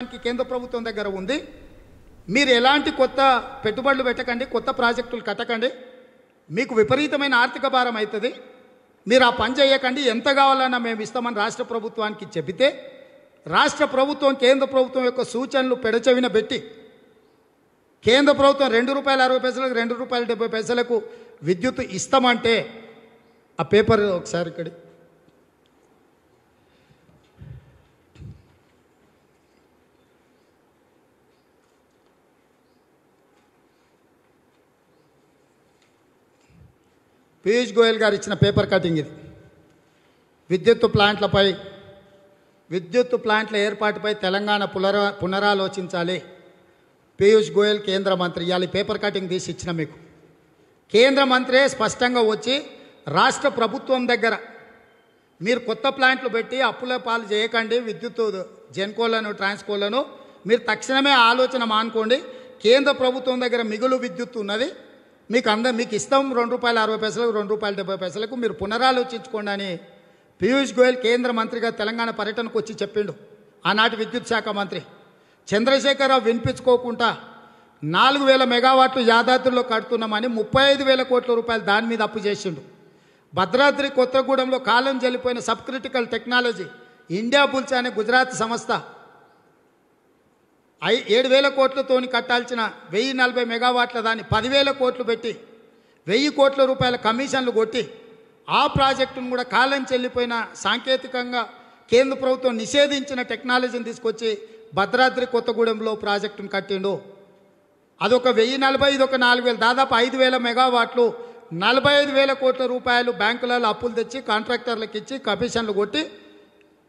దానికి కేంద్ర ప్రభుత్వం దగ్గర ఉంది. మీరు ఎలాంటి కొత్త పెట్టుబడులు పెట్టకండి కొత్త ప్రాజెక్టులు కట్టకండి. మీకు విపరీతమైన ఆర్థిక భారం అవుతుంది మీరు ఆ పని చేయకండి. ఎంత కావాలన్నా మేము ఇస్తామని రాష్ట్ర ప్రభుత్వానికి చెబితే రాష్ట్ర ప్రభుత్వం కేంద్ర ప్రభుత్వం యొక్క సూచనలు పెడచెవిన పెట్టి కేంద్ర ప్రభుత్వం రెండు రూపాయల అరవై పైసలకు రెండు రూపాయల డెబ్బై పైసలకు విద్యుత్ ఇస్తామంటే ఆ పేపర్ ఒకసారి ఇక్కడ పీయూష్ గోయల్ గారు ఇచ్చిన పేపర్ కటింగ్ ఇది. విద్యుత్ ప్లాంట్లపై విద్యుత్ ప్లాంట్ల ఏర్పాటుపై తెలంగాణ పునర పునరాలోచించాలి. పీయూష్ గోయల్ కేంద్ర మంత్రి ఇవాళ పేపర్ కటింగ్ తీసి ఇచ్చిన మీకు. కేంద్ర మంత్రే స్పష్టంగా వచ్చి రాష్ట్ర ప్రభుత్వం దగ్గర మీరు కొత్త ప్లాంట్లు పెట్టి అప్పుల పాలు చేయకండి విద్యుత్ జెన్కోలను ట్రాన్స్కోలను. మీరు తక్షణమే ఆలోచన మానుకోండి. కేంద్ర ప్రభుత్వం దగ్గర మిగులు విద్యుత్ ఉన్నది. మీకు అంద మీకు ఇస్తాం రెండు రూపాయల అరవై పైసలకు రెండు రూపాయల డెబ్బై పైసలకు మీరు పునరాలోచించుకోండి అని పీయూష్ గోయల్ కేంద్ర మంత్రిగా తెలంగాణ పర్యటనకు వచ్చి చెప్పిండు. ఆనాటి విద్యుత్ శాఖ మంత్రి. చంద్రశేఖరరావు వినిపించుకోకుండా నాలుగు వేల మెగావాట్లు యాదాద్రిలో కడుతున్నామని ముప్పై ఐదు వేల కోట్ల రూపాయలు దాని మీద అప్పు చేసిండు. భద్రాద్రి కొత్తగూడెంలో కాలం జల్లిపోయిన sub critical technology India bulls అనే గుజరాత్ సంస్థ ఐ ఏడు వేల కోట్లతోని కట్టాల్సిన వెయ్యి నలభై మెగావాట్ల దాన్ని పదివేల కోట్లు పెట్టి వెయ్యి కోట్ల రూపాయల కమిషన్లు కొట్టి ఆ ప్రాజెక్టును కూడా కాలం చెల్లిపోయిన సాంకేతికంగా కేంద్ర ప్రభుత్వం నిషేధించిన టెక్నాలజీని తీసుకొచ్చి భద్రాద్రి కొత్తగూడెంలో ప్రాజెక్టును కట్టిండు. అదొక వెయ్యి నలభై ఇది ఒక నాలుగు వేలు దాదాపు ఐదు వేల మెగావాట్లు నలభై ఐదు వేల కోట్ల రూపాయలు బ్యాంకులలో అప్పులు తెచ్చి కాంట్రాక్టర్లకు ఇచ్చి కమిషన్లు కొట్టి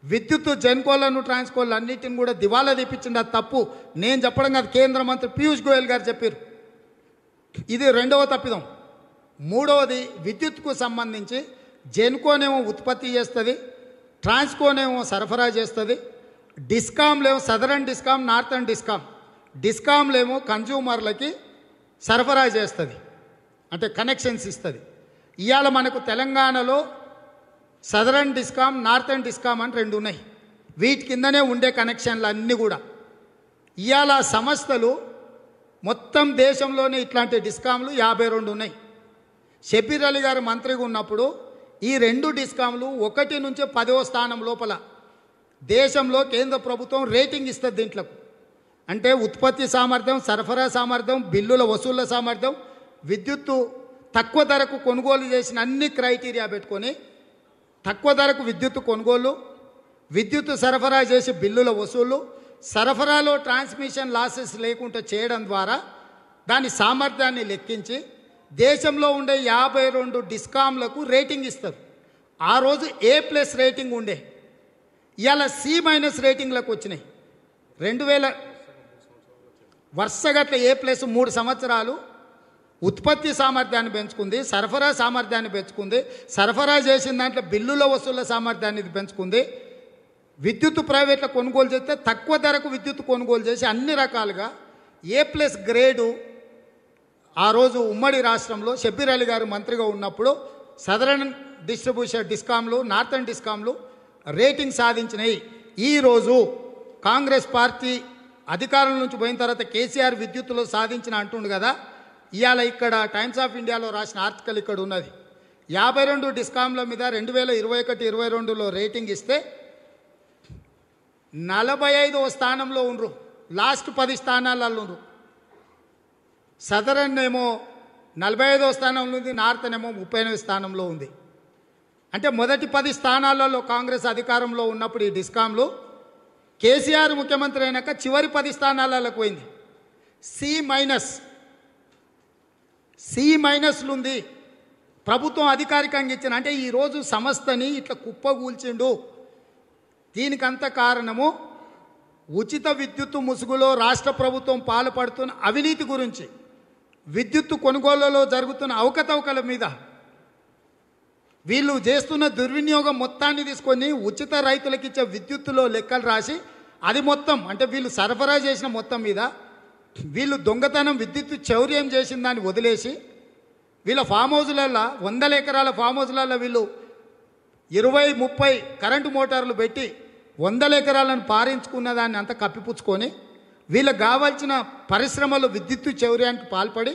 విద్యుత్ జెన్కోలను ట్రాన్స్కోలు అన్నిటిని కూడా దివాలా తెప్పించండి అది తప్పు. నేను చెప్పడం కాదు కేంద్ర మంత్రి పీయూష్ గోయల్ గారు చెప్పారు. ఇది రెండవ తప్పిదం. మూడవది విద్యుత్కు సంబంధించి జెన్కోనేమో ఉత్పత్తి చేస్తుంది ట్రాన్స్కోనేమో సరఫరా చేస్తుంది డిస్కామ్లేమో సదరన్ డిస్కామ్ నార్థన్ డిస్కామ్. డిస్కామ్లేమో కన్జ్యూమర్లకి సరఫరా చేస్తుంది. అంటే కనెక్షన్స్ ఇస్తుంది. ఇవాళ మనకు తెలంగాణలో సదరన్ డిస్కామ్ నార్థన్ డిస్కామ్ అని రెండు ఉన్నాయి. వీటి కిందనే ఉండే కనెక్షన్లు అన్నీ కూడా. ఇవాళ సంస్థలు మొత్తం దేశంలోనే ఇట్లాంటి డిస్కామ్లు యాభై రెండు ఉన్నాయి. షబీర్ అలీ గారు మంత్రిగా ఉన్నప్పుడు ఈ రెండు డిస్కామ్లు ఒకటి నుంచి పదవ స్థానం లోపల దేశంలో కేంద్ర ప్రభుత్వం రేటింగ్ ఇస్తుంది దీంట్లో అంటే ఉత్పత్తి సామర్థ్యం సరఫరా సామర్థ్యం బిల్లుల వసూళ్ళ సామర్థ్యం విద్యుత్తు తక్కువ ధరకు కొనుగోలు చేసిన అన్ని క్రైటీరియా పెట్టుకొని తక్కువ ధరకు విద్యుత్ కొనుగోలు విద్యుత్ సరఫరా చేసి బిల్లుల వసూలు సరఫరాలో ట్రాన్స్మిషన్ లాసెస్ లేకుండా చేయడం ద్వారా దాని సామర్థ్యాన్ని లెక్కించి దేశంలో ఉండే యాభై రెండు డిస్కామ్లకు రేటింగ్ ఇస్తారు. ఆ రోజు ఏ ప్లస్ రేటింగ్ ఉండే. ఇవాళ సి మైనస్ రేటింగ్లకు వచ్చినాయి. రెండు వేల వరుసగట్ల ఏ ప్లస్ మూడు సంవత్సరాలు ఉత్పత్తి సామర్థ్యాన్ని పెంచుకుంది సరఫరా సామర్థ్యాన్ని పెంచుకుంది సరఫరా చేసిన దాంట్లో బిల్లుల వసూళ్ళ సామర్థ్యాన్ని పెంచుకుంది. విద్యుత్ ప్రైవేట్లో కొనుగోలు చేస్తే తక్కువ ధరకు విద్యుత్ కొనుగోలు చేసి అన్ని రకాలుగా ఏ ప్లస్ గ్రేడు ఆ రోజు ఉమ్మడి రాష్ట్రంలో షబ్బీర్ అలీ గారు మంత్రిగా ఉన్నప్పుడు సదరన్ డిస్ట్రిబ్యూషన్ డిస్కామ్లు నార్థన్ డిస్కామ్లు రేటింగ్ సాధించినాయి. ఈరోజు కాంగ్రెస్ పార్టీ అధికారం నుంచి పోయిన తర్వాత కేసీఆర్ విద్యుత్తులో సాధించిన అంటుండు కదా ఇవాళ ఇక్కడ టైమ్స్ ఆఫ్ ఇండియాలో రాసిన ఆర్టికల్ ఇక్కడ ఉన్నది. యాభై రెండు డిస్కామ్ల మీద రెండు వేల ఇరవై ఒకటి ఇరవై రెండులో రేటింగ్ ఇస్తే నలభై ఐదవ స్థానంలో ఉండ్రు. లాస్ట్ పది స్థానాలలో ఉండ్రు. సదరన్ ఏమో నలభై ఐదవ స్థానంలో ఉంది నార్థన్ ఏమో ముప్పై ఎనిమిది స్థానంలో ఉంది. అంటే మొదటి పది స్థానాలలో కాంగ్రెస్ అధికారంలో ఉన్నప్పుడు ఈ డిస్కామ్లు కేసీఆర్ ముఖ్యమంత్రి అయినాక చివరి పది స్థానాలకు పోయింది. C minus. సి మైనస్లు ఉంది. ప్రభుత్వం అధికారికంగా ఇచ్చిన అంటే ఈరోజు సంస్థని ఇట్లా కుప్పగూల్చిండు దీనికంత కారణము ఉచిత విద్యుత్తు ముసుగులో రాష్ట్ర ప్రభుత్వం పాల్పడుతున్న అవినీతి గురించి విద్యుత్తు కొనుగోలులో జరుగుతున్న అవకతవకల మీద. వీళ్ళు చేస్తున్న దుర్వినియోగం మొత్తాన్ని తీసుకొని ఉచిత రైతులకు ఇచ్చే విద్యుత్తులో లెక్కలు రాసి అది మొత్తం అంటే వీళ్ళు సరఫరా చేసిన మొత్తం మీద వీళ్ళు దొంగతనం విద్యుత్ చౌర్యం చేసిన దాన్ని వదిలేసి వీళ్ళ ఫామ్ హౌస్లలో వందల ఎకరాల ఫామ్ హౌస్లలో వీళ్ళు ఇరవై ముప్పై కరెంటు మోటార్లు పెట్టి వందల ఎకరాలను పారించుకున్న దాన్ని అంతా కప్పిపుచ్చుకొని వీళ్ళకి కావాల్సిన పరిశ్రమలు విద్యుత్తు చౌర్యానికి పాల్పడి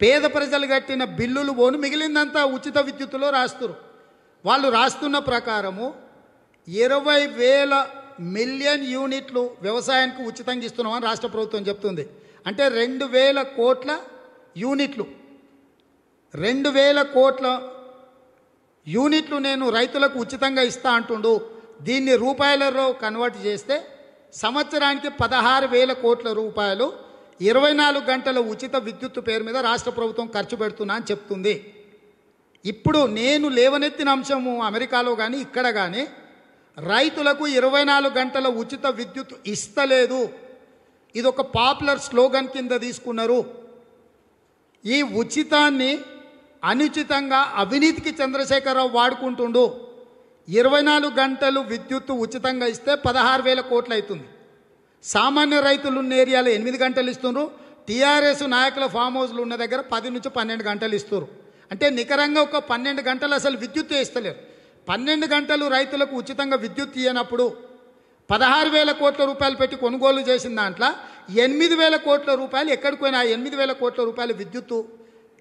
పేద ప్రజలు కట్టిన బిల్లులు పోను మిగిలిందంతా ఉచిత విద్యుత్తులో రాస్తురు వాళ్ళు రాస్తున్న ప్రకారము ఇరవై వేల మిలియన్ యూనిట్లు వ్యవసాయానికి ఉచితంగా ఇస్తున్నామని రాష్ట్ర ప్రభుత్వం చెప్తుంది. అంటే రెండు వేల కోట్ల యూనిట్లు. రెండు వేల కోట్ల యూనిట్లు నేను రైతులకు ఉచితంగా ఇస్తా అంటుండు. దీన్ని రూపాయలలో కన్వర్ట్ చేస్తే సంవత్సరానికి పదహారు వేల కోట్ల రూపాయలు ఇరవై నాలుగు గంటల ఉచిత విద్యుత్ పేరు మీద రాష్ట్ర ప్రభుత్వం ఖర్చు పెడుతున్నా అని చెప్తుంది. ఇప్పుడు నేను లేవనెత్తిన అంశము అమెరికాలో కానీ ఇక్కడ కానీ రైతులకు ఇరవై నాలుగు గంటల ఉచిత విద్యుత్ ఇస్తలేదు. ఇది ఒక పాపులర్ స్లోగన్ కింద తీసుకున్నారు. ఈ ఉచితాన్ని అనుచితంగా అవినీతికి చంద్రశేఖరరావు వాడుకుంటుండు. ఇరవై నాలుగు గంటలు విద్యుత్తు ఉచితంగా ఇస్తే పదహారు వేల కోట్లు అవుతుంది సామాన్య రైతులు ఉన్న ఏరియాలో ఎనిమిది గంటలు ఇస్తున్నారు టీఆర్ఎస్ నాయకుల ఫామ్ హౌస్లు ఉన్న దగ్గర పది నుంచి పన్నెండు గంటలు ఇస్తారు అంటే నికరంగా ఒక పన్నెండు గంటలు అసలు విద్యుత్ ఇస్తలేరు. పన్నెండు గంటలు రైతులకు ఉచితంగా విద్యుత్ ఇయ్యనప్పుడు పదహారు వేల కోట్ల రూపాయలు పెట్టి కొనుగోలు చేసిన దాంట్లో ఎనిమిది వేల కోట్ల రూపాయలు ఎక్కడికి పోయినా ఎనిమిది వేల కోట్ల రూపాయలు విద్యుత్తు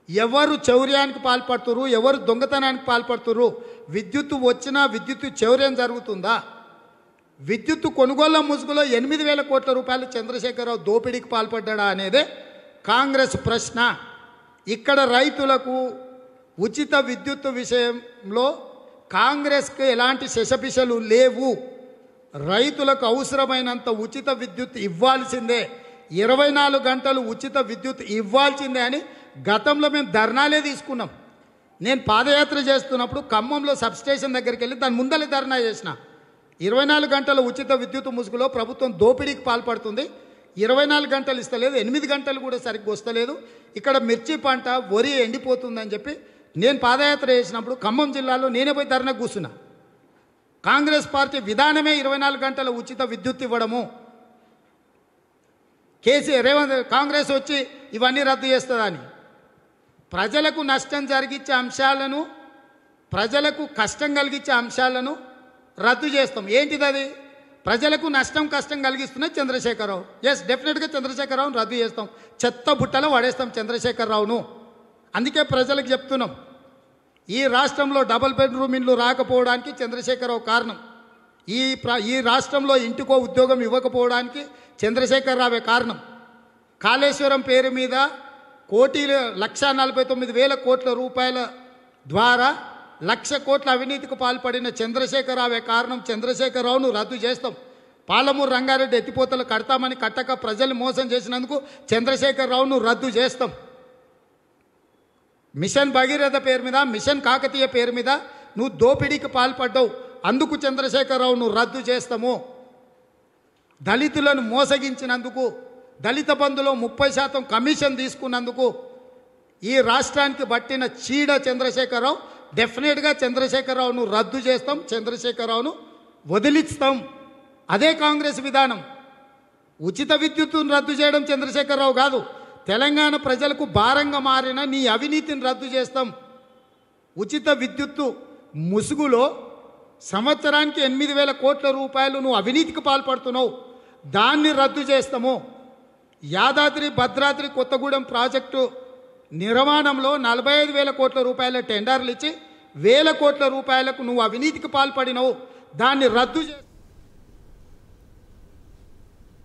ఎవరు చౌర్యానికి పాల్పడుతురు ఎవరు దొంగతనానికి పాల్పడుతురు విద్యుత్తు వచ్చినా విద్యుత్తు చౌర్యం జరుగుతుందా? విద్యుత్తు కొనుగోళ్ళ ముసుగులో ఎనిమిది వేల కోట్ల రూపాయలు చంద్రశేఖరరావు దోపిడీకి పాల్పడ్డా అనేదే కాంగ్రెస్ ప్రశ్న. ఇక్కడ రైతులకు ఉచిత విద్యుత్తు విషయంలో కాంగ్రెస్కి ఎలాంటి శశపిశలు లేవు. రైతులకు అవసరమైనంత ఉచిత విద్యుత్ ఇవ్వాల్సిందే. ఇరవై నాలుగు గంటలు ఉచిత విద్యుత్ ఇవ్వాల్సిందే అని గతంలో మేము ధర్నాలే తీసుకున్నాం. నేను పాదయాత్ర చేస్తున్నప్పుడు ఖమ్మంలో సబ్స్టేషన్ దగ్గరికి వెళ్ళి దాని ముందలే ధర్నా చేసిన. ఇరవై నాలుగు గంటల ఉచిత విద్యుత్ ముసుగులో ప్రభుత్వం దోపిడీకి పాల్పడుతుంది. ఇరవై నాలుగు గంటలు ఇస్తలేదు ఎనిమిది గంటలు కూడా సరిగ్గా వస్తలేదు. ఇక్కడ మిర్చి పంట వరి ఎండిపోతుందని చెప్పి నేను పాదయాత్ర చేసినప్పుడు ఖమ్మం జిల్లాలో నేనే పోయి ధర్నా కూర్చున్నా. కాంగ్రెస్ పార్టీ విధానమే ఇరవై నాలుగు గంటల ఉచిత విద్యుత్ ఇవ్వడము. కేసీఆర్ రేవంత్ కాంగ్రెస్ వచ్చి ఇవన్నీ రద్దు చేస్తుందని. ప్రజలకు నష్టం జరిగించే అంశాలను ప్రజలకు కష్టం కలిగించే అంశాలను రద్దు చేస్తాం. ఏంటిది అది? ప్రజలకు నష్టం కష్టం కలిగిస్తున్న చంద్రశేఖరరావు. ఎస్ డెఫినెట్గా చంద్రశేఖరరావును రద్దు చేస్తాం. చెత్త బుట్టలో పడేస్తాం చంద్రశేఖరరావును. అందుకే ప్రజలకు చెప్తున్నాం ఈ రాష్ట్రంలో డబల్ బెడ్రూమ్ ఇండ్లు రాకపోవడానికి చంద్రశేఖరరావు కారణం. ఈ ప్ర ఈ రాష్ట్రంలో ఇంటికో ఉద్యోగం ఇవ్వకపోవడానికి చంద్రశేఖరరావే కారణం. కాళేశ్వరం పేరు మీద కోటి లక్ష నలభై తొమ్మిది వేల కోట్ల రూపాయల ద్వారా లక్ష కోట్ల అవినీతికి పాల్పడిన చంద్రశేఖరరావే కారణం చంద్రశేఖరరావును రద్దు చేస్తాం. పాలమూరు రంగారెడ్డి ఎత్తిపోతలు కడతామని కట్టక ప్రజలు మోసం చేసినందుకు చంద్రశేఖరరావును రద్దు చేస్తాం. మిషన్ భగీరథ పేరు మీద మిషన్ కాకతీయ పేరు మీద నువ్వు దోపిడీకి పాల్పడ్డావు. అందుకు చంద్రశేఖరరావును రద్దు చేస్తాము. దళితులను మోసగించినందుకు దళిత బంధులో ముప్పై శాతం కమిషన్ తీసుకున్నందుకు ఈ రాష్ట్రానికి పట్టిన చీడ చంద్రశేఖరరావు డెఫినెట్గా చంద్రశేఖరరావును రద్దు చేస్తాం చంద్రశేఖరరావును వదిలిస్తాం. అదే కాంగ్రెస్ విధానం. ఉచిత విద్యుత్తును రద్దు చేయడం చంద్రశేఖరరావు కాదు. తెలంగాణ ప్రజలకు భారంగా మారిన నీ అవినీతిని రద్దు చేస్తాం. ఉచిత విద్యుత్తు ముసుగులో సంవత్సరానికి ఎనిమిది వేల కోట్ల రూపాయలు నువ్వు అవినీతికి పాల్పడుతున్నావు. దాన్ని రద్దు చేస్తాము. యాదాద్రి భద్రాద్రి కొత్తగూడెం ప్రాజెక్టు నిర్మాణంలో నలభై ఐదు వేల కోట్ల రూపాయల టెండర్లు ఇచ్చి వేల కోట్ల రూపాయలకు నువ్వు అవినీతికి పాల్పడినవు. దాన్ని రద్దు చేస్తాం.